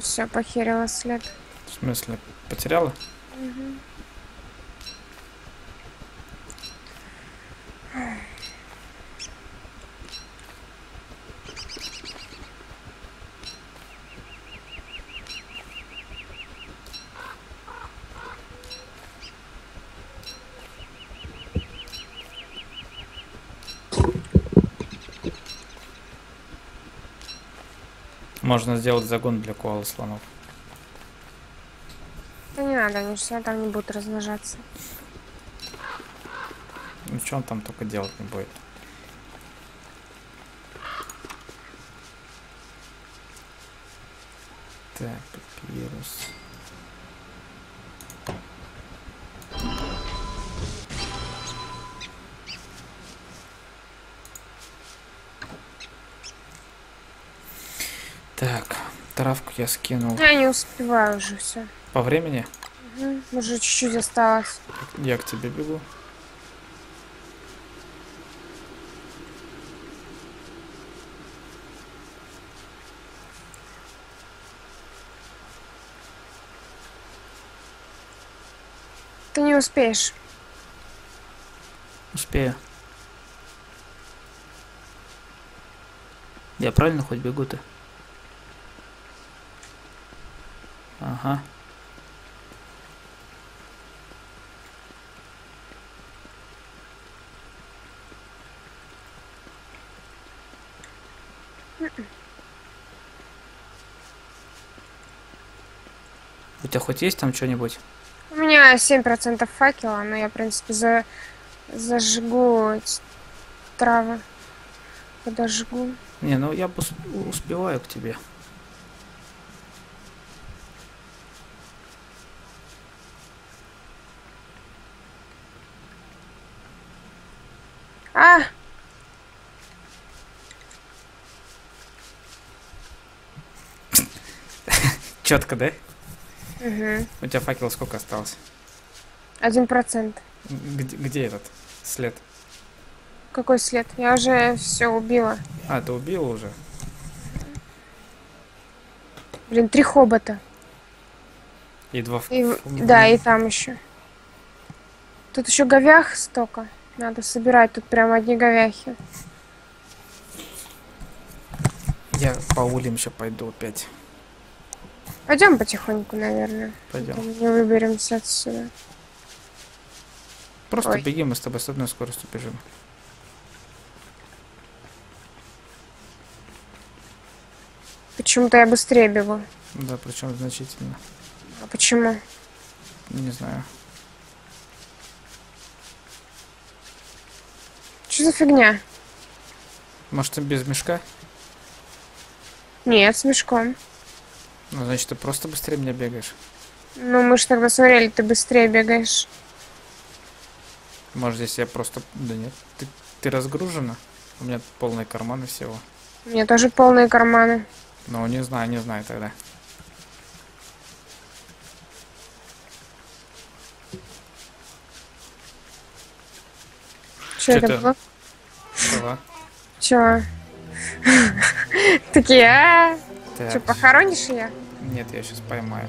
Все, похерила след. В смысле, потеряла? Можно сделать загон для коалы слонов. Да не надо, они все там не будут размножаться. Ну что он там только делать не будет. Так, папирус. Так, травку я скинул. Я не успеваю уже все. По времени? Угу, уже чуть-чуть осталось. Я к тебе бегу. Ты не успеешь. Успею. Я правильно хоть бегу-то? Ага. У тебя хоть есть там что-нибудь? У меня 7% факела, но я, в принципе, за... зажгу эти травы. Подожгу. Не, ну я пос- успеваю к тебе. А! Четко, да? Угу. У тебя факел сколько осталось? Один процент. Где, где этот след? Какой след? Я уже все убила. А, ты убил уже? Блин, три хобота. И два ф- И, да, и там еще. Тут еще говях столько. Надо собирать тут прям одни говяхи. Я по улям еще пойду опять. Пойдем потихоньку, наверное. Пойдем. Не выберемся отсюда. Просто Ой. беги, мы с тобой с одной скоростью бежим. Почему-то я быстрее бегу. Да, причем значительно. А почему? Не знаю. Что за фигня? Может, ты без мешка? Нет, с мешком. Ну, значит, ты просто быстрее меня бегаешь. Ну, мы же тогда смотрели, ты быстрее бегаешь. Может, здесь я просто... Да нет. Ты, ты разгружена? У меня полные карманы всего. У меня тоже полные карманы. Ну, не знаю, не знаю тогда. Что это было? Чего? Чего? Такие, а? Что, похоронишь ее? Нет, я сейчас поймаю.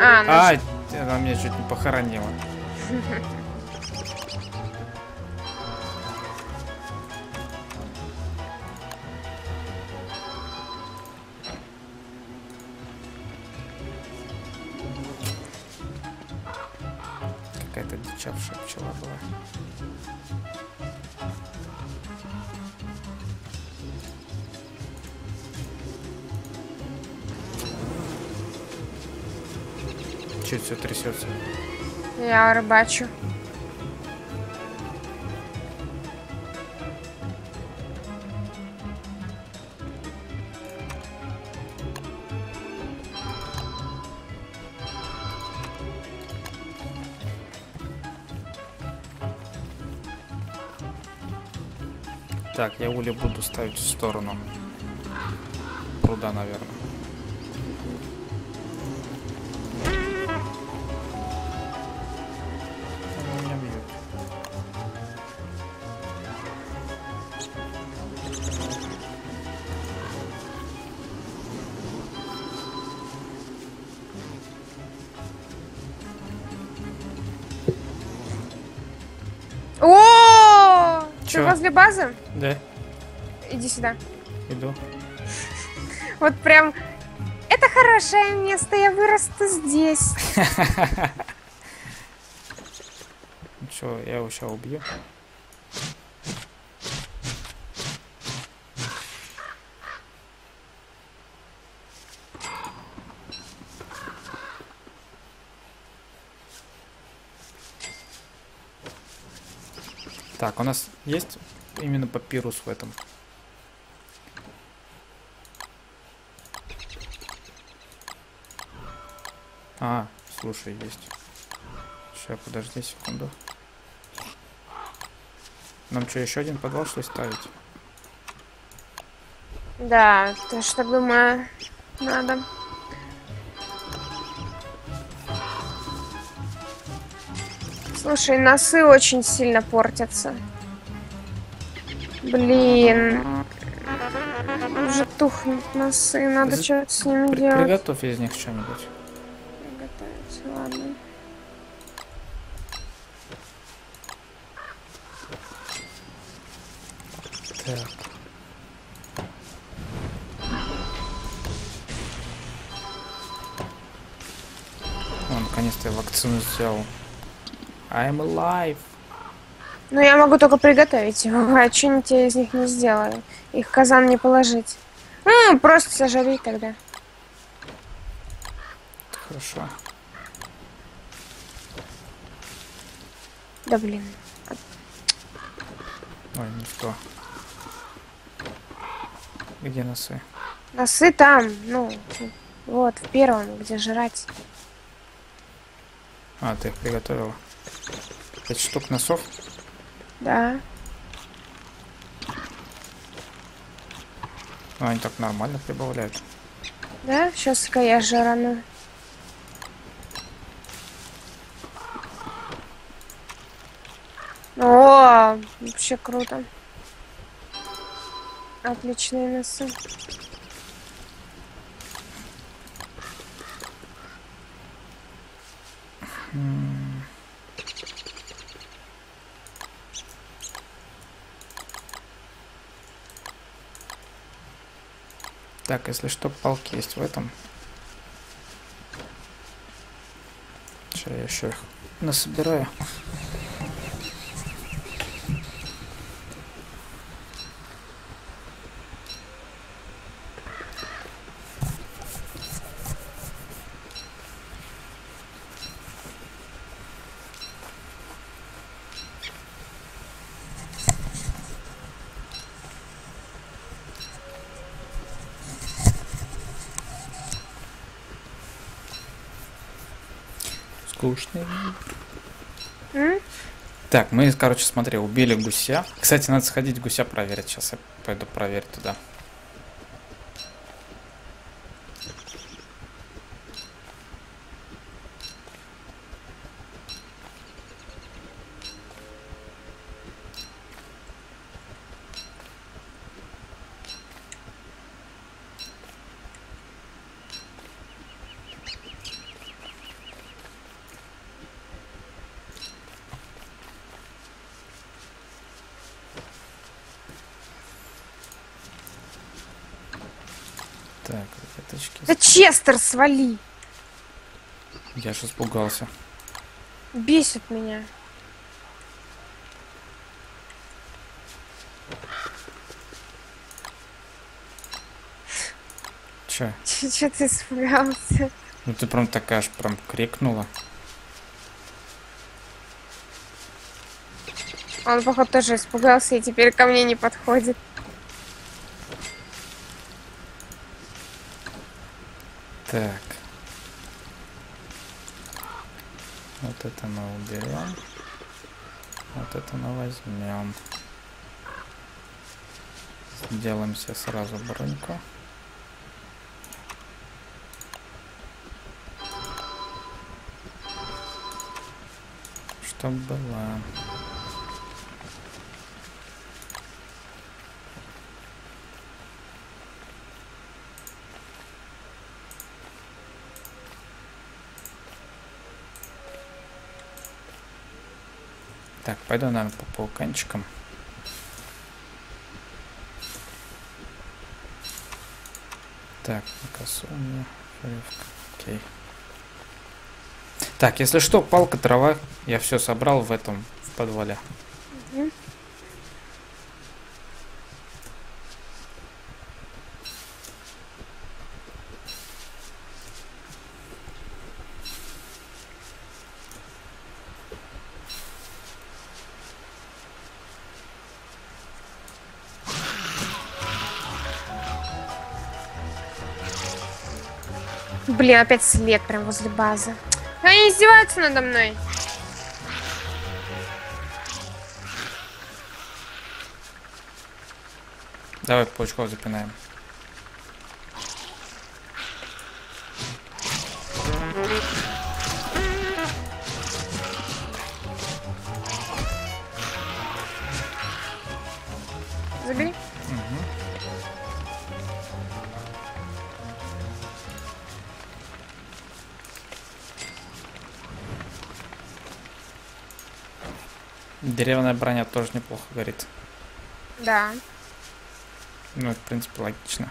А, ну А, она меня чуть не похоронила. Какая-то дичавшая пчела была. Чуть все трясется. я рыбачу. Так, я ули буду ставить в сторону пруда, наверное. Возле базы? Да, Иди сюда. иду. Вот прям... Это хорошее место, я вырасту здесь. Ну чё, я его сейчас убью. Так, у нас есть именно папирус в этом. А, слушай, есть. Сейчас, подожди секунду. Нам что, еще один подвал, что ли, ставить? Да, то что думаю, надо. Слушай, носы очень сильно портятся. Блин. Уже тухнут носы, надо За... что-то с ними делать. Приготовь из них что-нибудь. Приготовить, ладно. Так. наконец-то я вакцину взял. I'm alive. Ну, я могу только приготовить его, а что-нибудь я из них не сделаю. Их в казан не положить. Ну, просто сожри тогда. Хорошо. Да блин. Ой, не то. Где носы? Носы там, ну, вот, в первом, где жрать. А, ты их приготовила. Пять штук носов? Да. Ну, они так нормально прибавляют. Да, сейчас-ка я жрану. О, вообще круто. Отличные носы. Так, если что, палки есть в этом. Сейчас я еще их насобираю. Скучный. М? Так, мы, короче, смотри, убили гуся. Кстати, надо сходить гуся проверить. Сейчас я пойду проверить туда. Так, веточки. Да Честер, свали. Я же испугался. Бесит меня. Че? Че ты испугался? Ну ты прям такая аж прям крикнула. Он, походу, тоже испугался и теперь ко мне не подходит. Так. Вот это мы уберем. Вот это мы возьмем. Сделаем себе сразу броньку. Чтоб была. Пойду, наверное, по пауканчикам. Так, косония, фревка, окей. Так, если что, палка, трава, я все собрал в этом, в подвале. Блин, опять след прям возле базы. Они издеваются надо мной. Давай паучков запинаем. Деревянная броня тоже неплохо горит. Да. Ну, в принципе, логично.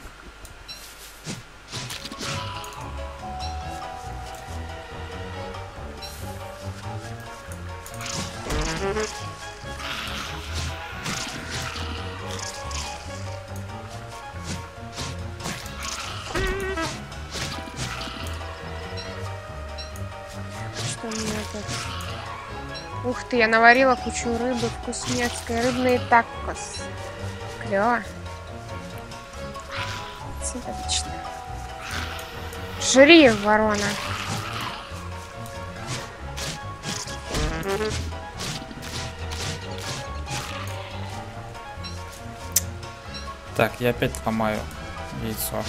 Я наварила кучу рыбы вкуснецкой. Рыбные такос. Клево. Симпатично. Жри, ворона. Так, я опять ломаю яйцо.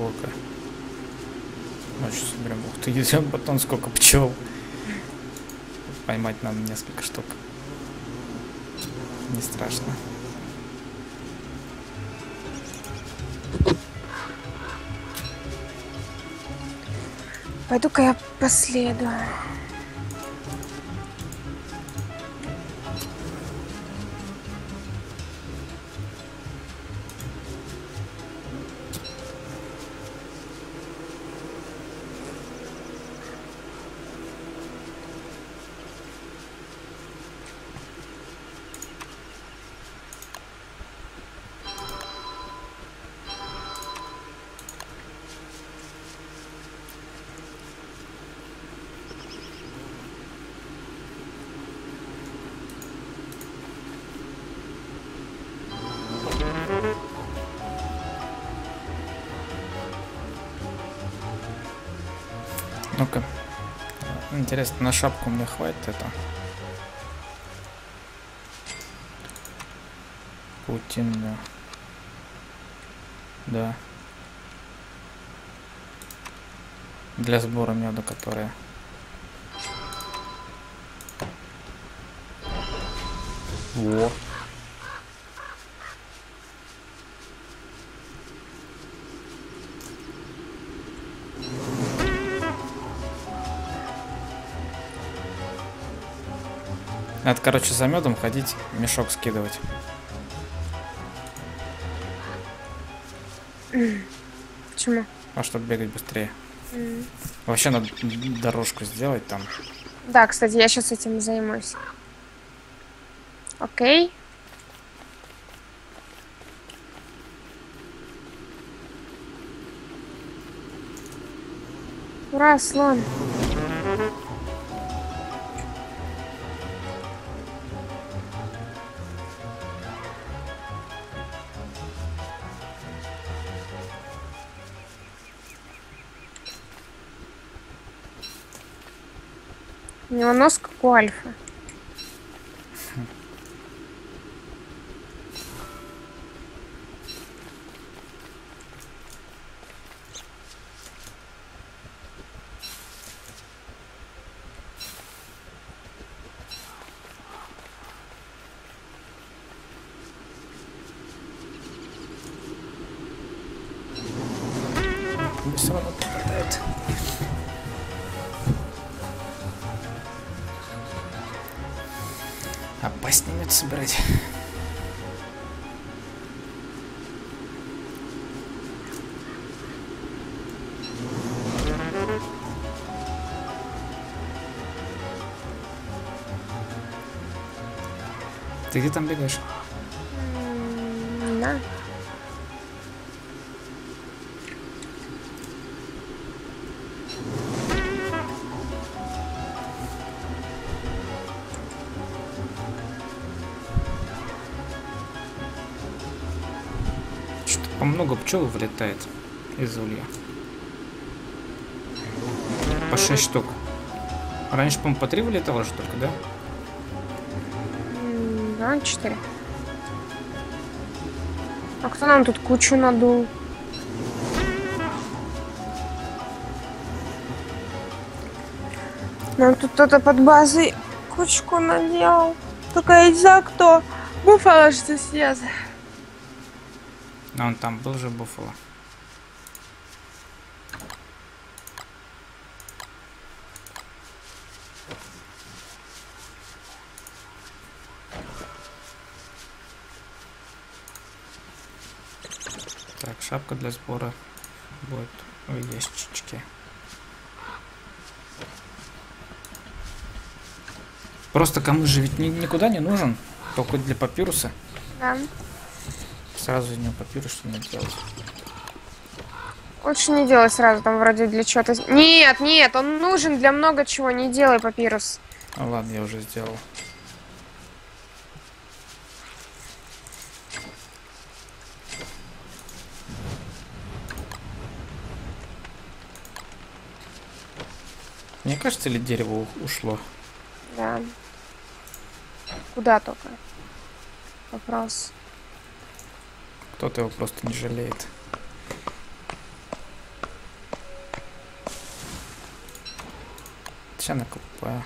Сколько. Сейчас соберем. Ух ты, идем потом сколько пчел. Поймать надо несколько штук. Не страшно. Пойду-ка я последую. Интересно, на шапку мне хватит это? Паутинную. Да. Для сбора меда, которая. Во. Надо, короче, за медом ходить, мешок скидывать. Почему? А чтобы бегать быстрее. М. Вообще надо дорожку сделать там. Да, кстати, я сейчас этим займусь. Окей. Ура, слон. Него нос Опаснее мед собирать. Ты где там бегаешь? Пчел вылетает из улья. По 6 штук. Раньше, по-моему, по 3 вылетало же только, да? Да, четыре. А кто нам тут кучу надул? Нам тут кто-то под базой кучку наделал. Только и за кто? Буфало что снес. А он там был же Буффало. Так, шапка для сбора будет в ящичке. Просто кому же ведь ни- никуда не нужен, только для папируса. Да. Сразу из него папирус что не делать. Лучше не делай сразу, там вроде для чего-то... Нет, нет, он нужен для много чего, не делай папирус. Ну ладно, я уже сделал. Мне кажется, ли дерево ушло? Да. Куда только? Вопрос. Кто-то его просто не жалеет. Сейчас накопаю.